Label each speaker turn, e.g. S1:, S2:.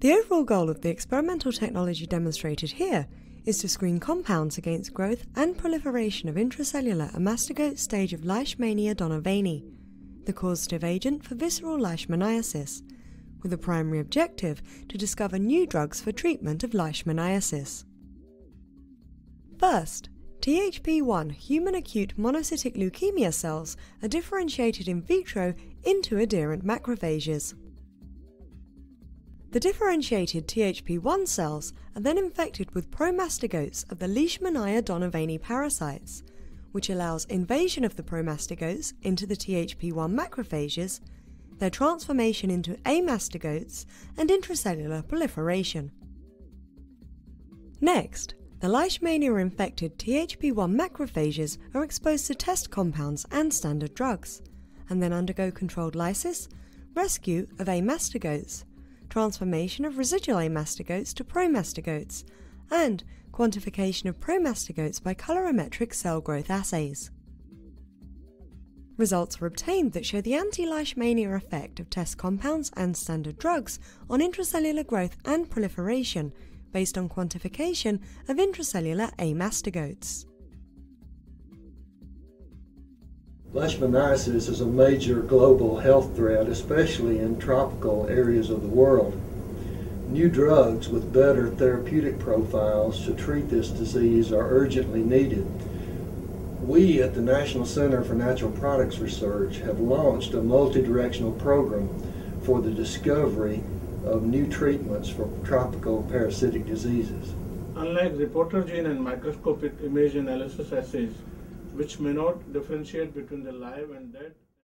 S1: The overall goal of the experimental technology demonstrated here is to screen compounds against growth and proliferation of intracellular amastigote stage of Leishmania donovani, the causative agent for visceral leishmaniasis, with a primary objective to discover new drugs for treatment of leishmaniasis. First, THP1 human acute monocytic leukemia cells are differentiated in vitro into adherent macrophages. The differentiated THP1 cells are then infected with promastigotes of the Leishmania donovani parasites, which allows invasion of the promastigotes into the THP1 macrophages, their transformation into amastigotes, and intracellular proliferation. Next, the Leishmania infected THP1 macrophages are exposed to test compounds and standard drugs, and then undergo controlled lysis, rescue of amastigotes, transformation of residual amastigotes to promastigotes, and quantification of promastigotes by colorimetric cell growth assays. Results were obtained that show the anti-Leishmania effect of test compounds and standard drugs on intracellular growth and proliferation based on quantification of intracellular amastigotes.
S2: Leishmaniasis is a major global health threat, especially in tropical areas of the world. New drugs with better therapeutic profiles to treat this disease are urgently needed. We at the National Center for Natural Products Research have launched a multi-directional program for the discovery of new treatments for tropical parasitic diseases.
S3: Unlike reporter gene and microscopic image analysis assays, which may not differentiate between the live and dead